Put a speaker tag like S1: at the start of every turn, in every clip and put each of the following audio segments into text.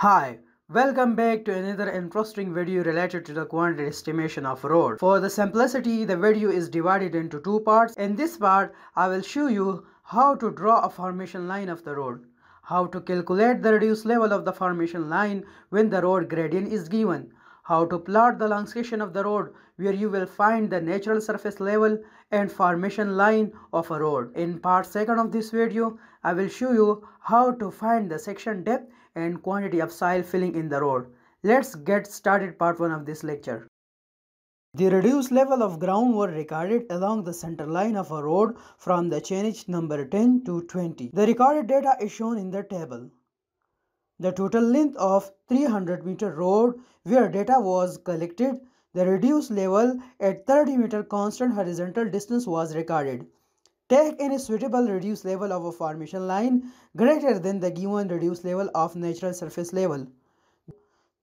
S1: Hi, welcome back to another interesting video related to the quantity estimation of road. For the simplicity, the video is divided into two parts. In this part, I will show you how to draw a formation line of the road, how to calculate the reduced level of the formation line when the road gradient is given, how to plot the long section of the road where you will find the natural surface level and formation line of a road. In part 2nd of this video, I will show you how to find the section depth and quantity of soil filling in the road. Let's get started part 1 of this lecture. The reduced level of ground were recorded along the center line of a road from the chainage number 10 to 20. The recorded data is shown in the table. The total length of 300 meter road where data was collected, the reduced level at 30 meter constant horizontal distance was recorded. Take any suitable reduced level of a formation line greater than the given reduced level of natural surface level.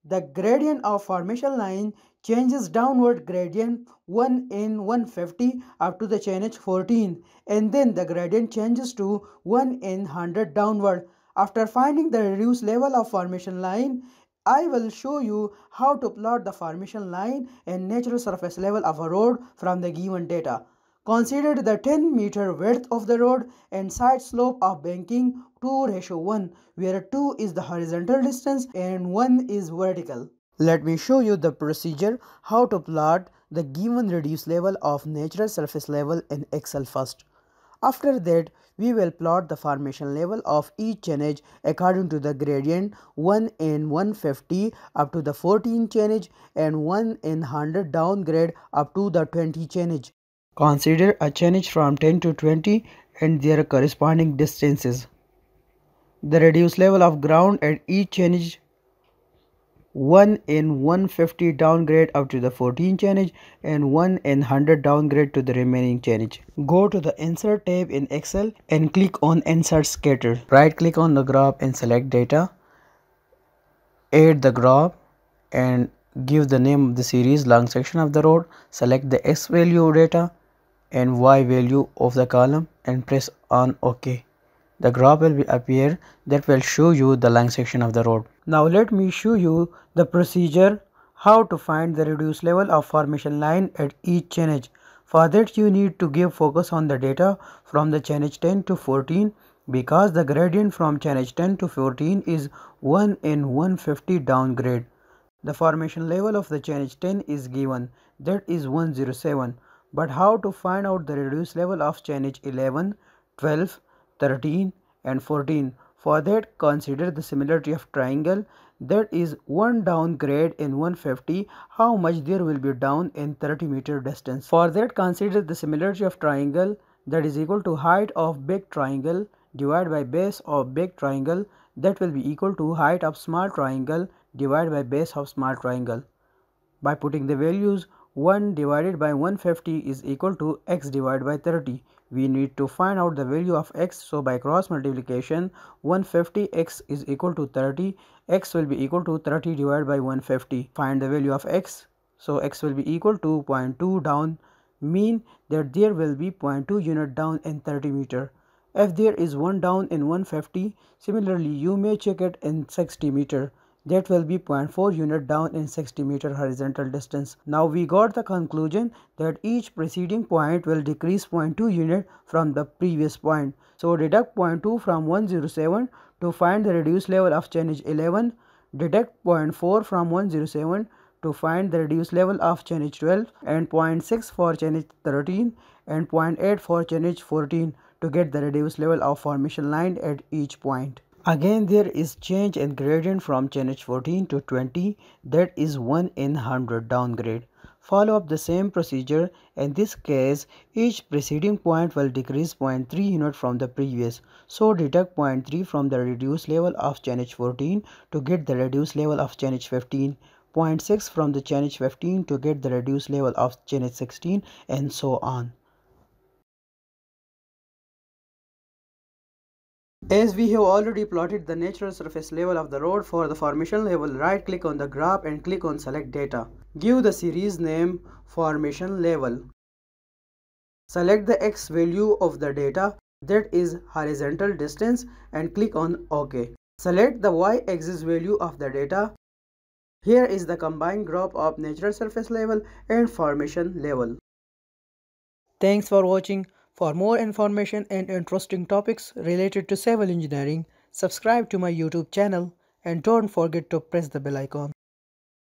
S1: The gradient of formation line changes downward gradient 1 in 150 up to the chainage 14 and then the gradient changes to 1 in 100 downward after finding the reduced level of formation line, I will show you how to plot the formation line and natural surface level of a road from the given data. Consider the 10 meter width of the road and side slope of banking 2 ratio 1 where 2 is the horizontal distance and 1 is vertical. Let me show you the procedure how to plot the given reduced level of natural surface level in Excel first. After that, we will plot the formation level of each chainage according to the gradient 1 in 150 up to the 14 chainage and 1 in 100 downgrade up to the 20 chainage. Consider a chainage from 10 to 20 and their corresponding distances. The reduced level of ground at each chainage 1 in 150 downgrade up to the 14 chainage and 1 in 100 downgrade to the remaining chainage. Go to the insert tab in Excel and click on insert scatter. Right click on the graph and select data. Add the graph and give the name of the series long section of the road. Select the X value data and Y value of the column and press on OK. The graph will appear that will show you the long section of the road. Now let me show you the procedure how to find the reduced level of formation line at each chainage. For that you need to give focus on the data from the chainage 10 to 14 because the gradient from chainage 10 to 14 is 1 in 150 downgrade. The formation level of the chainage 10 is given that is 107 but how to find out the reduced level of chainage 11, 12, 13 and 14 for that, consider the similarity of triangle. That is one downgrade in 150 how much there will be down in 30 meter distance. For that, consider the similarity of triangle. That is equal to height of big triangle divided by base of big triangle. That will be equal to height of small triangle divided by base of small triangle. By putting the values 1 divided by 150 is equal to x divided by 30 we need to find out the value of x so by cross multiplication 150 x is equal to 30 x will be equal to 30 divided by 150 find the value of x so x will be equal to 0.2 down. Mean that there will be 0.2 unit down in 30 meter. If there is one down in 150 similarly you may check it in 60 meter that will be 0.4 unit down in 60 meter horizontal distance. Now we got the conclusion that each preceding point will decrease 0.2 unit from the previous point. So deduct 0.2 from 107 to find the reduced level of chainage 11, deduct 0.4 from 107 to find the reduced level of chainage 12 and 0.6 for chainage 13 and 0.8 for chainage 14 to get the reduced level of formation line at each point. Again there is change in gradient from chainage 14 to 20 that is 1 in 100 downgrade. Follow up the same procedure in this case each preceding point will decrease 0.3 unit from the previous. So deduct 0.3 from the reduced level of chainage 14 to get the reduced level of chainage 15. 0.6 from the chainage 15 to get the reduced level of chainage 16 and so on. As we have already plotted the natural surface level of the road for the formation level, right click on the graph and click on select data. Give the series name formation level. Select the x value of the data that is horizontal distance and click on OK. Select the y-axis value of the data. Here is the combined graph of natural surface level and formation level. Thanks for watching. For more information and interesting topics related to civil engineering, subscribe to my YouTube channel and don't forget to press the bell icon.